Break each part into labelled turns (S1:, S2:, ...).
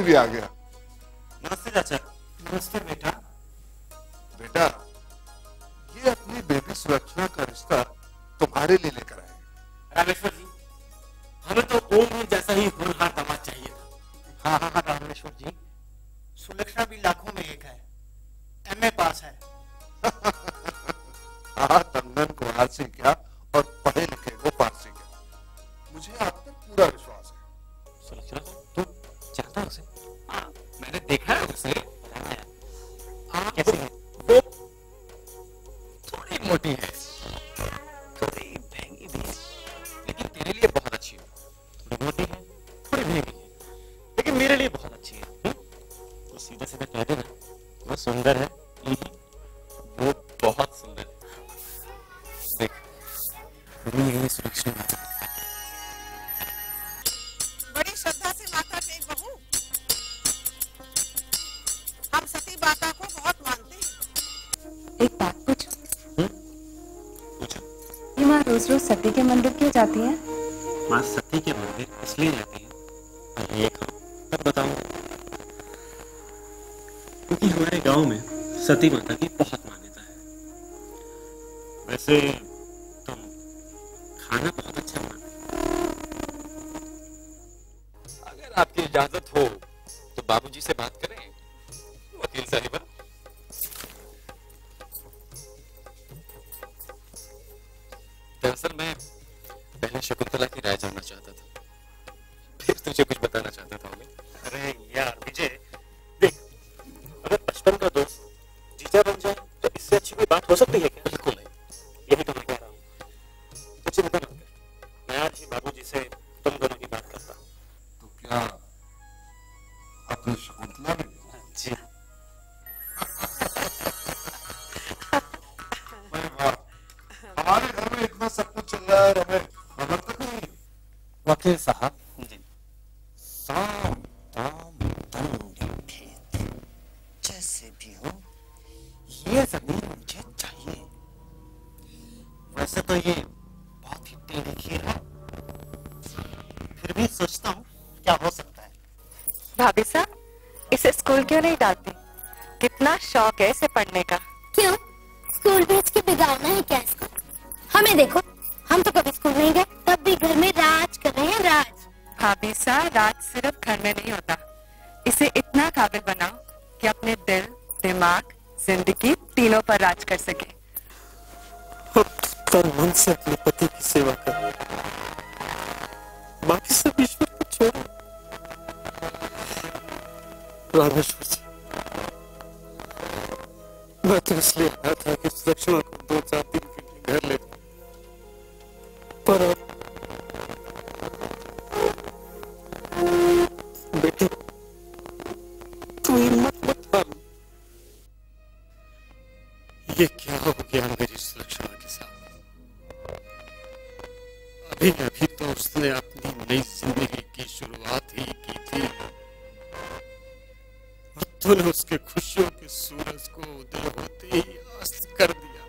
S1: ओमवीर भी आ गया?
S2: नमस्ते चाचा।
S3: नमस्ते बेटा।
S1: बेटा ये अपनी बेबी सुरक्षा का रिश्ता तुम्हारे लिए लेकर आए।
S2: रामेश्वर जी हमें तो ओम जैसा ही होनहार दामाद चाहिए था।
S3: हाँ हाँ हाँ रामेश्वर जी। सुलक्षणा भी लाखों में एक है। एमए पास है।
S1: हाँ तंदन कुमार से क्या
S4: माता को बहुत मानते हैं।
S5: एक बात पूछो। ये माँ रोज रोज सती के मंदिर क्यों जाती है?
S2: माँ सती के मंदिर इसलिए जाती है? और ये तब बताऊँगा क्योंकि हमारे गाँव में सती माता की बहुत मान्यता है। वैसे बन जाए तो इससे अच्छी कोई बात हो सकती है? है
S1: क्या
S6: इसको? हमें देखो हम तो कभी स्कूल नहीं गए तब भी घर में राज कर रहे हैं राज।
S5: भाभी साहब राज सिर्फ़ घर में नहीं होता। इसे इतना काबिल बनाओ कि अपने दिल दिमाग ज़िंदगी तीनों पर राज कर सके।
S2: तन मन से अपने पति की सेवा कर। बाकी सब ईश्वर को छोड़ो। रामेश्वर जी मैं तो इसलिए आया था कि सुलक्षणा को दो चार दिन के लिए घर ले। पर अब बेटी, तू हिम्मत मत हार ये क्या हो गया मेरी सुलक्षणा के साथ? अभी अभी तो उसने अपनी नई ज़िंदगी की शुरुआत ही की थी। और तूने उसके खुशियों सूरज को उदय होते ही अस्त कर दिया।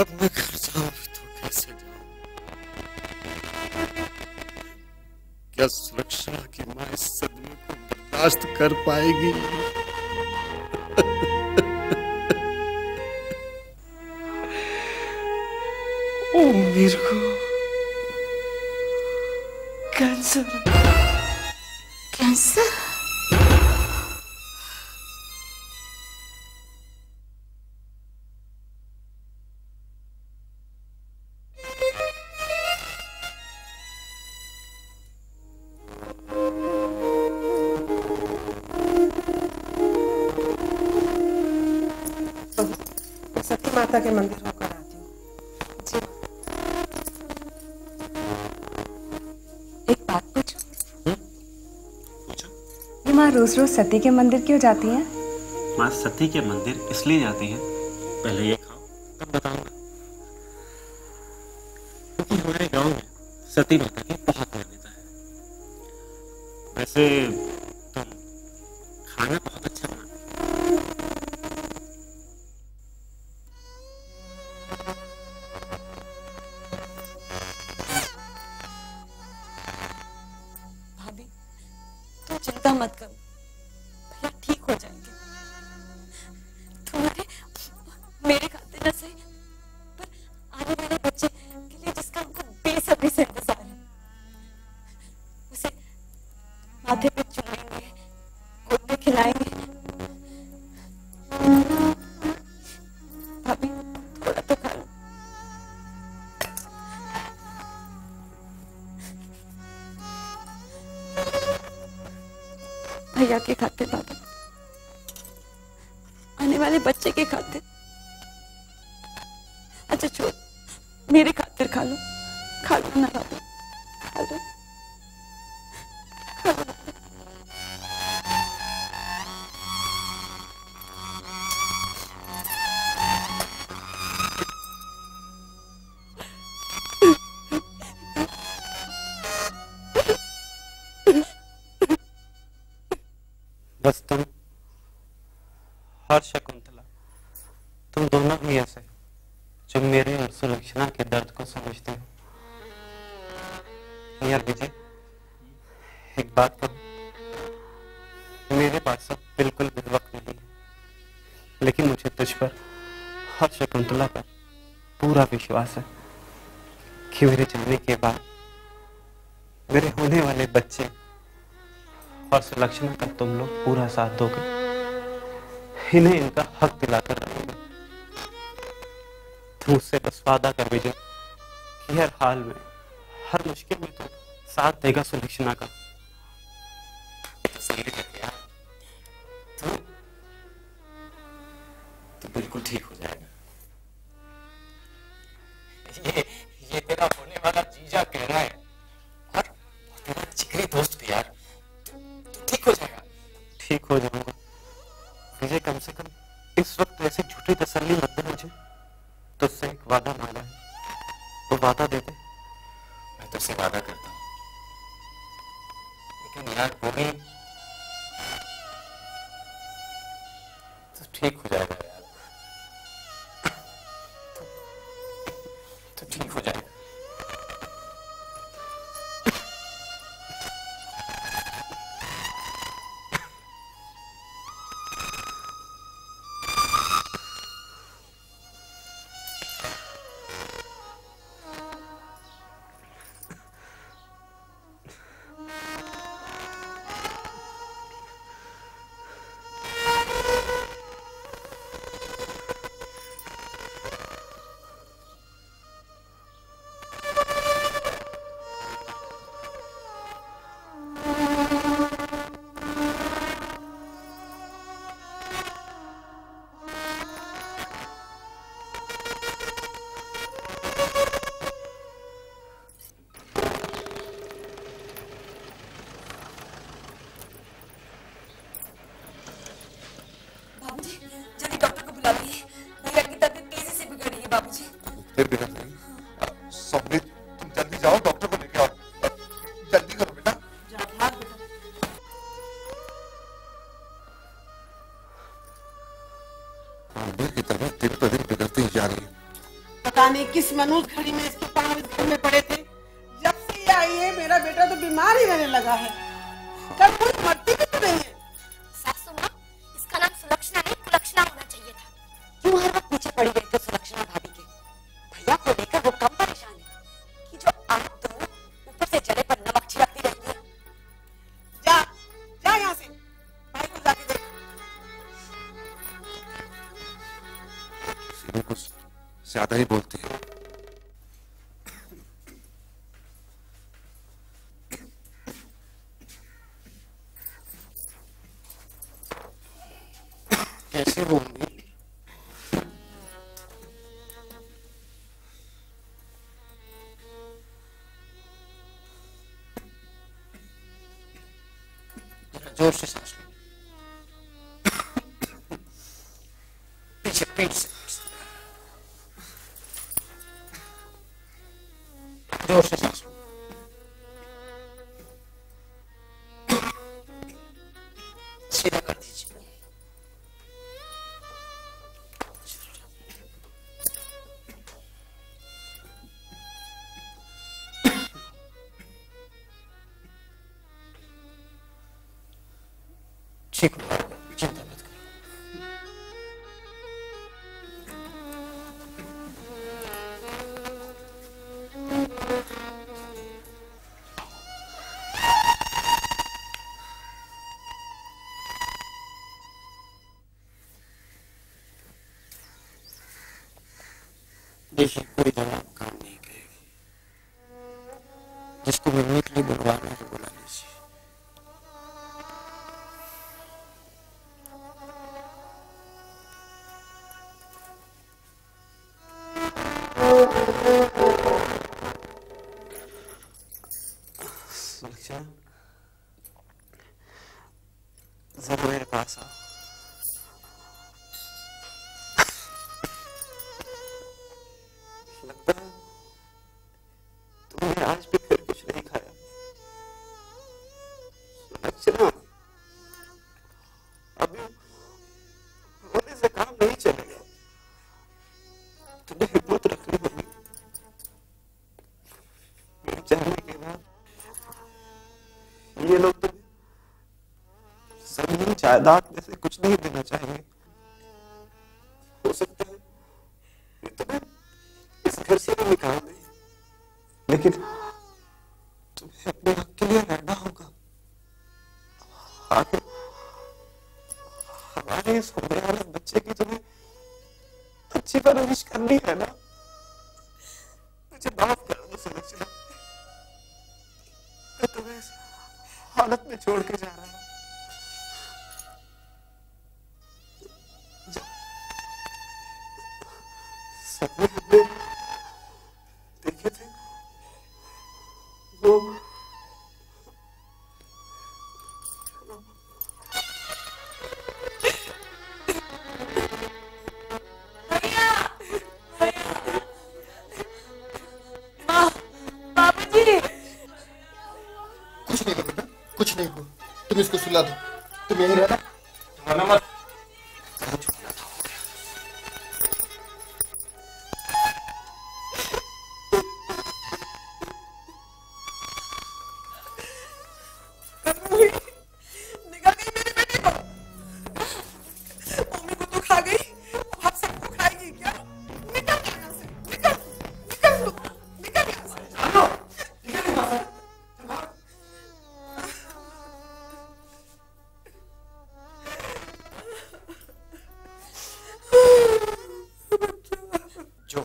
S2: अब मैं घर जाऊँ तो कैसे जाऊँ? क्या सुरक्षा की माँ इस सदमे को बर्दाश्त कर पाएगी? ओ मेरे को।
S4: माता के मंदिर होकर आती हूँ
S5: एक बात पूछो।
S2: पूछो।
S5: ये माँ रोज रोज सती के मंदिर क्यों जाती हैं?
S2: माँ सती के मंदिर इसलिए जाती है? पहले ये खाओ तब बताऊँगा। क्योंकि हमारे गाँव में सती माता की बहुत मान्यता है। वैसे
S7: चिंता मत करो।
S2: और शकुंतला तुम दोनों ही ऐसे जो मेरे और सुलक्षणा के दर्द को समझते हो। यार विजय, एक बात कहो। मेरे पास सब बिल्कुल बेवक नहीं है, लेकिन मुझे तुझ पर और शकुंतला पर पूरा विश्वास है कि मेरे जाने के बाद मेरे होने वाले बच्चे और सुलक्षणा का तुम लोग पूरा साथ दोगे। इन्हें इनका हक दिलाकर रहेंगे तुम उससे बस वादा कर विजय कि हर हाल में, हर मुश्किल में तो साथ देगा सुलक्षणा का।
S8: तो ठीक हो जाएगा।
S4: किस
S2: Manoj X. Doğru seçer. Söyle kardeşim. Teşekkürler. vision आज भी फिर कुछ नहीं खाया। सुलक्षणा अभी होने से काम नहीं चलेगा। तुम्हें हिम्मत रखनी होगी। जाने के बाद ये लोग तुम्हें ज़मीन जायदाद में से कुछ नहीं देना चाहेंगे। हो सकता है तुम्हें इस घर से भी निकाल दे। लेकिन तुम्हें अपने हक के लिए लड़ना होगा। आखिर हमारे इस होने वाले बच्चे की तुम्हें अच्छी परवरिश करनी है ना? मुझे माफ़ कर दो सुलक्षणा मैं तुम्हें इस हालत में छोड़ के जा रहा हूँ। सपने
S9: इसको सुला तुम यहीं रहना।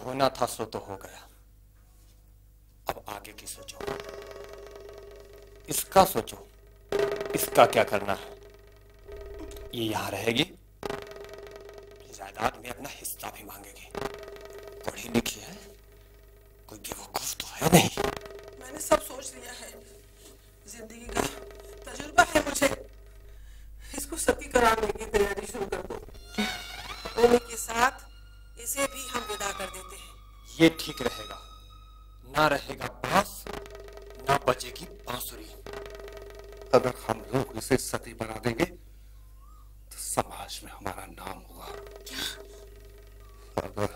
S2: होना था सो तो हो गया। अब आगे की सोचो। इसका सोचो। इसका क्या करना है? ये यहाँ रहेगी। जायदाद में अपना हिस्सा भी मांगेगी। पढ़ी लिखी है। कोई बेवकूफ़ तो है नहीं।
S4: मैंने सब सोच लिया है। ज़िंदगी का तजुर्बा है मुझे। इसको सती कराने की तैयारी शुरू कर दो। के साथ इसे भी
S2: ये ठीक रहेगा। ना रहेगा बाँस, ना बचेगी बांसुरी।
S1: अगर हम लोग इसे सती बना देंगे तो समाज में हमारा नाम होगा। अगर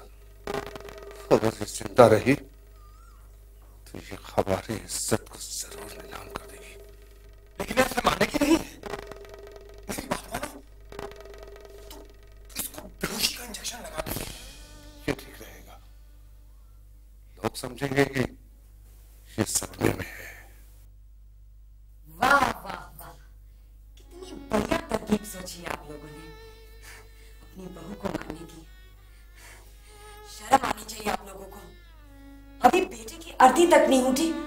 S1: अगर ये ज़िंदा रही तो ये हमारी इज़्ज़त को ज़रूर नीलाम कर देगी।
S2: लेकिन ऐसे मारने की नहीं।
S1: समझेंगे कि ये सपने में है।
S7: वाह वाह वाह। कितनी बढ़िया तरकीब सोची आप लोगों ने। अपनी बहू को मारने की। शर्म आनी चाहिए आप लोगों को। अभी बेटे की अर्धी तक नहीं उठी।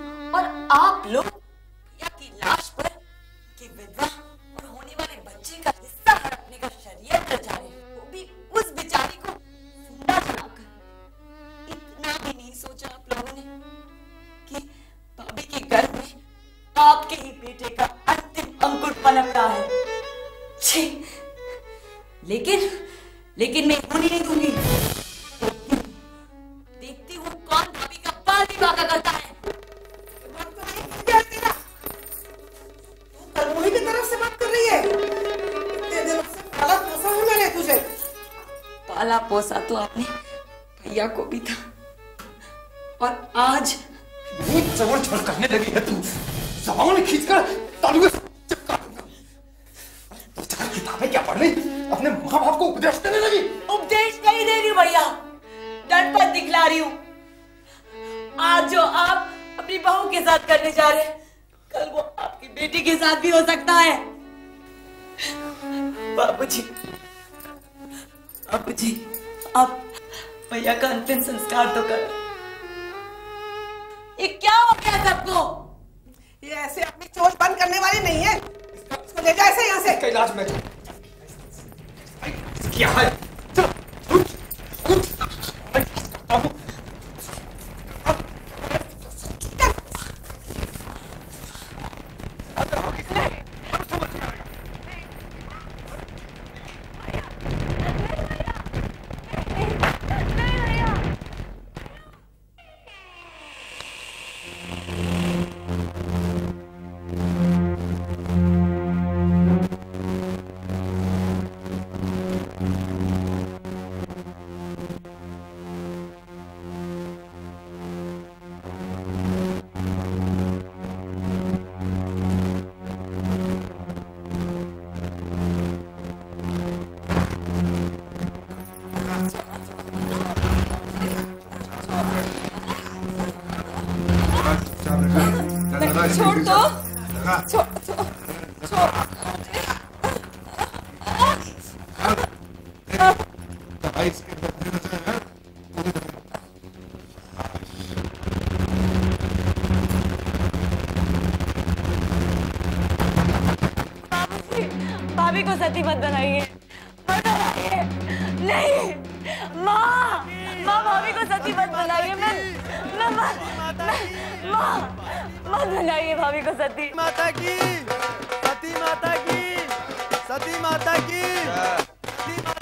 S7: लेकिन लेकिन मैं बेटी के साथ भी हो सकता है। बाबूजी, बाबूजी, आप भैया का अंतिम संस्कार तो करो। ये क्या हो गया सबको?
S4: ये ऐसे अपनी चोट बंद करने वाली नहीं है। इसको ले जाए ऐसे यहाँ से।
S9: इलाज मैं
S8: क्या है?
S7: तो, तो, तो, तो छो
S1: छो छो भाई इसके बदले
S7: में है भाभी को सती मत बनाइए। नहीं, माँ माँ भाभी को सती मत बनाइए। मत बनाइए भाभी को। सती
S3: माता की। सती माता की। सती माता की। हाँ। सती माता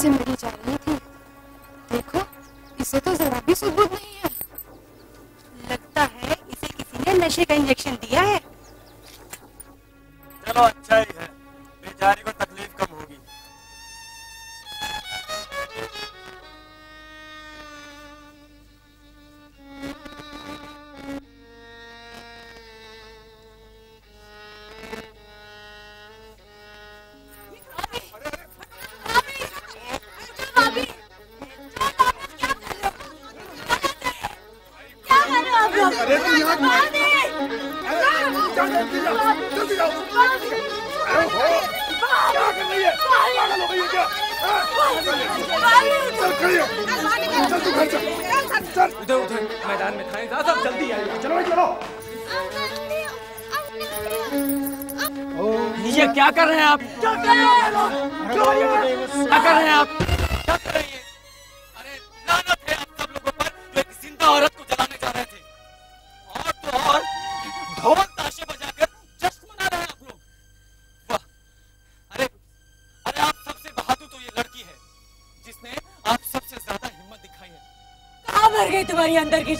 S10: से मिली जा
S6: रही थी देखो
S11: इसे तो जरा भी
S9: सुबुद जल्दी जाओ जल्दी जाओ क्या कर रही है पागल हो गई है क्या? चल खड़ी चल घर चल चल
S8: उधर उधर मैदान में साहब जल्दी आइए
S9: चलो भाई चलो।
S8: ये क्या कर रहे हैं आप? क्या कर रहे हैं क्या कर रहे हैं आप?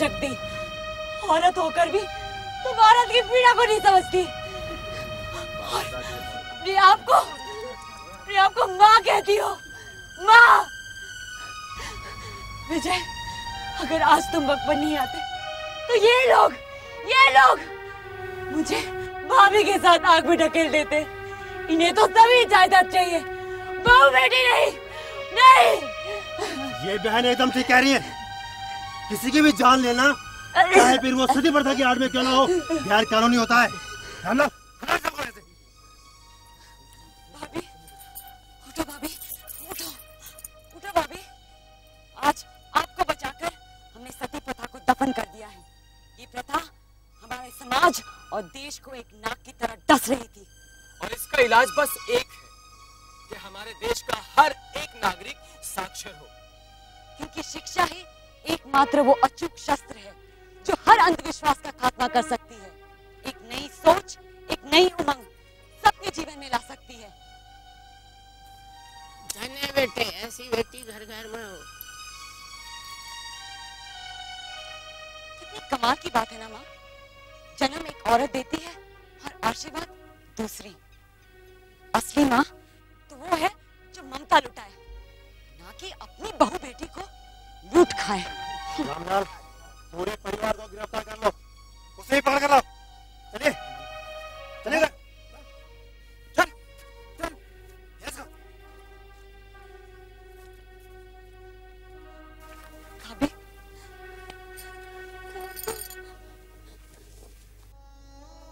S7: अंदर औरत होकर भी तुम औरत की पीड़ा को नहीं समझती। और अपने आप को अपने माँ कहती हो, माँ। विजय, अगर आज तुम वक्त नहीं आते तो ये लोग ये लोग मुझे भाभी के साथ आग में ढकेल देते। इन्हें तो सभी जायदाद चाहिए। बहू बेटी नहीं नहीं।
S10: ये बहन एकदम ठीक कह रही है किसी की भी जान लेना। चाहे फिर वो सती प्रथा की आड़ में क्यों ना हो गैर कानूनी होता है। ध्यान
S7: भाभी उठो भाभी उठो उठो भाभी। आज आपको बचाकर हमने सती प्रथा को दफन कर दिया है। ये प्रथा हमारे समाज और देश को एक नाक की तरह डस रही थी।
S8: और इसका इलाज बस एक है कि हमारे देश का हर एक नागरिक साक्षर हो।
S7: क्योंकि शिक्षा ही एकमात्र वो अचूक शस्त्र है जो हर अंधविश्वास का खात्मा कर सकती है। एक नई सोच एक नई उमंग सबके जीवन में ला सकती है।
S12: धन्य बेटे ऐसी बेटी घर घर में हो।
S7: कितनी कमाल की बात है ना माँ। जन्म एक औरत देती है और आशीर्वाद दूसरी। असली माँ तो वो है जो ममता लुटाए ना कि अपनी बहु बेटी को। लूट खाए।
S10: रामलाल पूरे परिवार को गिरफ़्तार कर लो। उसे ही पकड़ कर लो चलिए। चलिए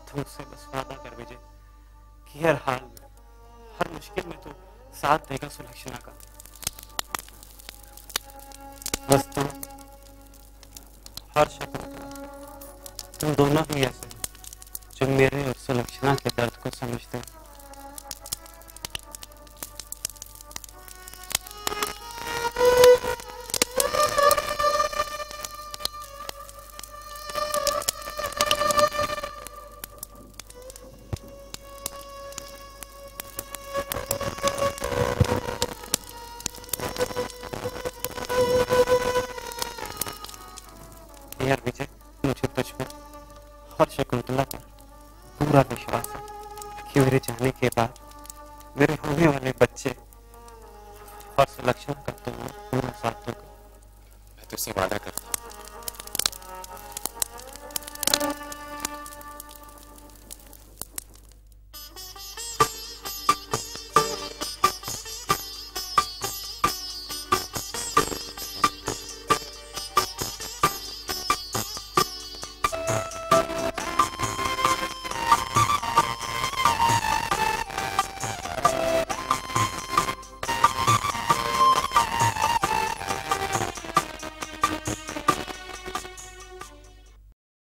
S2: तुमसे बस वादा कर विजय कि हर हाल में हर मुश्किल में तो साथ देगा सुलक्षणा का। हर तुम दोनों ही ऐसे जो मेरे और सुलक्षणा के दर्द को समझते हो। यार विजय मुझे तुझ पर और शकुंतला पर पूरा विश्वास है कि मेरे जाने के बाद मेरे होने वाले बच्चे और सुलक्षणा का तुम्हें पूरा साथ दूँगा।
S13: मैं तुझसे वादा करता हूँ।